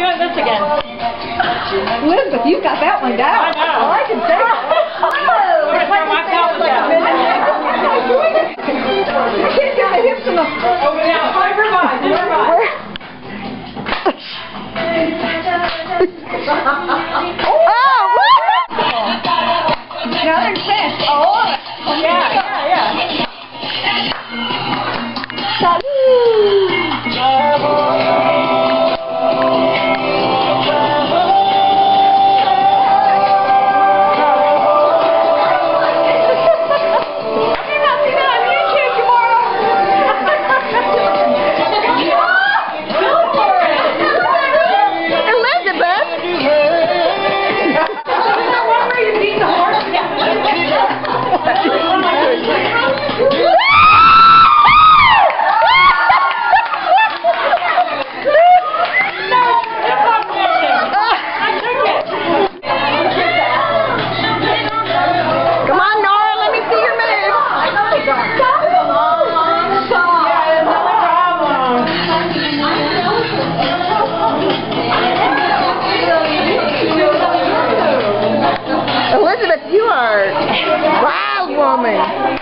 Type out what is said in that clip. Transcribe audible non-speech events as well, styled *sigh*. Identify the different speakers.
Speaker 1: doing this again.
Speaker 2: Elizabeth, you got that one down.
Speaker 1: I know.
Speaker 2: Oh, I can say *laughs* that.
Speaker 1: I'm gonna throw my pelvis down. *laughs*
Speaker 2: You can't get my hips in the...
Speaker 1: Over there. Never mind. Never mind. *laughs*
Speaker 2: oh, woo! Now they're fast. Oh,
Speaker 1: Yeah, yeah, yeah.
Speaker 2: You are wild woman.